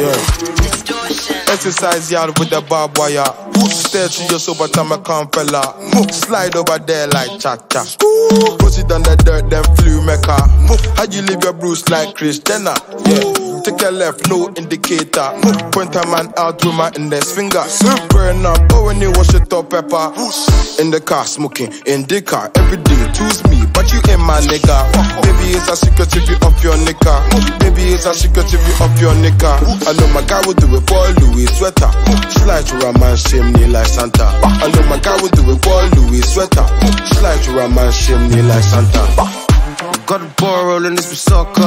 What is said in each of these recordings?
Yeah. Exercise yard with the barbed wire. Stare to your sober time, can't fella. Slide over there like cha cha. Push it on the dirt, then flew mecca. How you leave your bruise like Kris Jenner? Yeah. Take a left, no indicator. Point a man out with my index finger. Burn up, but when you wash it up, pepper. In the car, smoking, Indica. Every day, choose me, but you ain't my nigga. Maybe it's a secret if you up your nigga. Maybe it's a secret if you up your nigga. I know my guy will do it for Louis sweater. Slide through a man, chimney like Santa. I know my guy will do it for Louis sweater. Slide through a man, chimney like Santa. Got a ball rolling, this be soccer.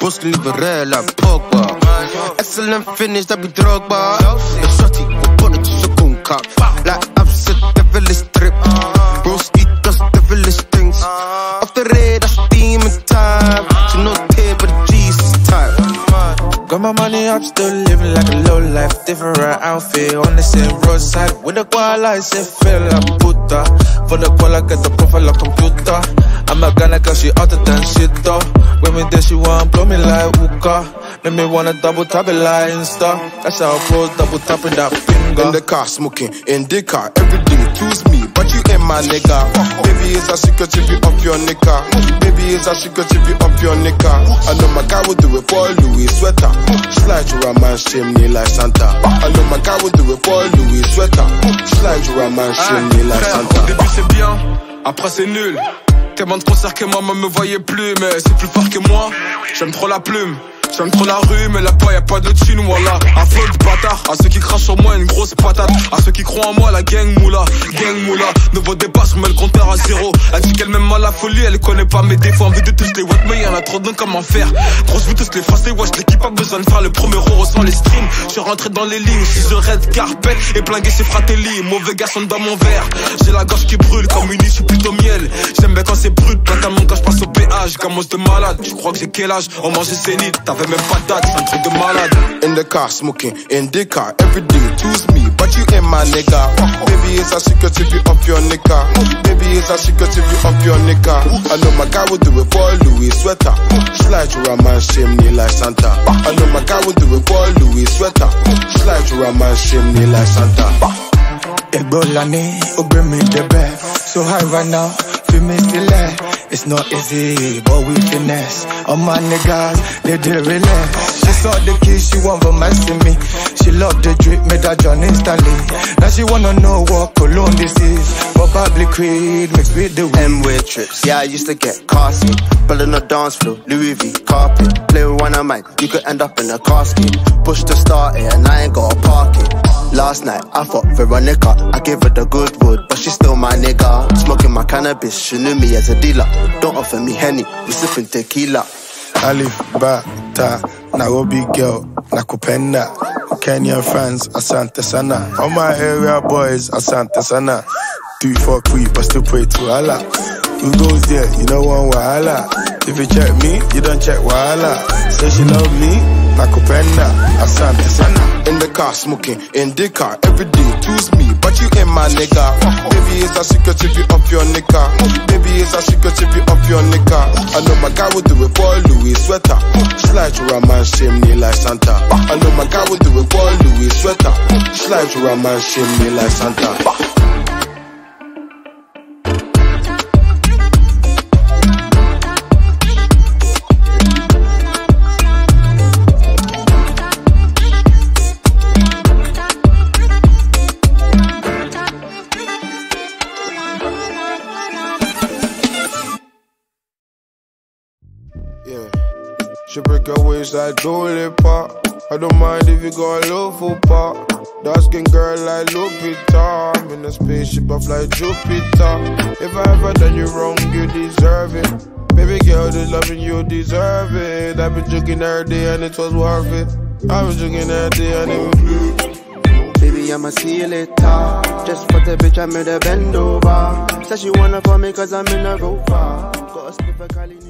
Boss a red like Pogba. Excellent finish, that be Drogba. The shotty, we put it to Sakun cup. Like I've said, devilish trip. Broski does devilish things. Off the red, that's demon time. She knows pay, but Jesus type. Got my money up, still Different outfit on the same roadside. With the koala, I say feel like puta. For the guala, get the profile of computer. I'm a gunner cause she out than Shito. When me there, she want blow me like hookah. Make me wanna double tap it like Insta. That's how I pose, double tapping that finger. In the car, smoking, Indica, every day, choose me, my nigga. Baby, it's a secret if you up your nigga. Baby, it's a secret if you up your nigga. I know my guy will do it for Louis sweater. Slide through a man's chimney like Santa. I know my guy will do it for Louis sweater. Slide through a man's chimney like Santa. Au début c'est bien, après c'est nul. Tellement de concerts que maman me voyait plus, mais c'est plus fort que moi. J'aime trop la plume. J'aime trop la rue, mais là-bas y'a pas de thune, voilà. Un flot de bâtard, à ceux qui crachent sur moi, une grosse patate. À ceux qui croient en moi, la gang moula, gang moula. Nouveau départ, je mets le compteur à zéro. Elle dit qu'elle m'aime à la folie, elle connaît pas mes défauts. Envie de tous les what, mais y'en a trop de comment faire? Grosse vue, tous les fasser, wesh, l'équipe a besoin de faire le premier euro sans les streams. Je suis rentré dans les lignes, 6 red carpet, et plingué chez Fratelli. Mauvais garçon dans mon verre. J'ai la gorge qui brûle, comme une issue plutôt miel. J'aime bien quand c'est brut, quand je passe au péage. Comme de malade, tu crois que j'ai quel âge? On mangeait zénith, t'avais même pas de date, un truc de malade. In the car, smoking, Indica, every day, choose me, but you ain't my nigga. Baby, it's a secret if you up your nigga. Baby, it's a secret if you up your nigga. I know my guy will do it for Louis sweater. Slide through a man's chimney like Santa. I know my guy will do it for Louis sweater. Slide through a man's chimney like Santa. Egbolani, oh bring me the best. So high right now, feel me still there. It's not easy, but we finesse. All my niggas, they did relax. She saw the kiss, she want romance in me. She love the drip, made her John instantly. Now she wanna know what cologne this is. But Probably creed mixed with the weed. M waitress. Yeah, I used to get casted. But on the dance floor, Louis V carpet. Play with one of mine, you could end up in a casket. Push to start and I ain't park it. Last night, I fought Veronica. I gave her the good wood, but she's still my nigga. Smoking my cannabis, she knew me as a dealer. Don't offer me henny, we sipping tequila. Alif, Bata, Nairobi girl, Nakupenda. Kenyan friends, Asante Sana. All my area boys, Asante Sana. Do it for free, but still pray to Allah. Who goes there? You know one wahala. If you check me, you don't check wahala. Say she love me, Nakupenda, Asante Sana. In the car, smoking, Indica, every day, choose me, but you ain't my nigga. Baby, it's a secret if you up your nigga. Baby, it's a secret if you up your nigga. I know my guy will do it for Louis sweater. Slide through a man's chimney like Santa. I know my guy will do it for Louis sweater. Slide through a man's chimney like Santa. She break her waist like Dolly Pop. I don't mind if you go a low for pop. Dark skin girl like Lupita. I'm in a spaceship, I fly Jupiter. If I ever done you wrong, you deserve it. Baby girl, this loving you deserve it. I've been drinking every day and it was worth it. I've been drinking every day and it was blue. Baby, I'ma see you later. Just for the bitch, I made her bend over. Said she wanna for me cause I'm in a rover. Got a spliff, I call need a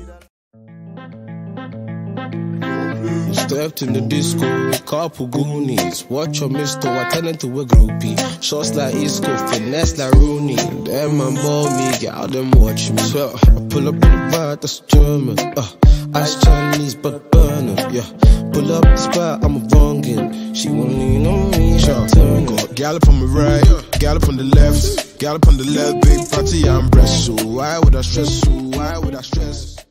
Stepped in the disco, couple goonies. Watch your mister, I turn into a groupie. Shots like Isco, finesse like Rooney. Them man ball me, get out them watch me. So I pull up in the bar, that's German. Uh, Ice Chinese, but burner, yeah. Pull up the spot, I'm a bungin'. She wanna lean on me, she turn Got gallop on my right, gallop on the left, gallop on the left, big party, I'm breast. So why would I stress? So why would I stress?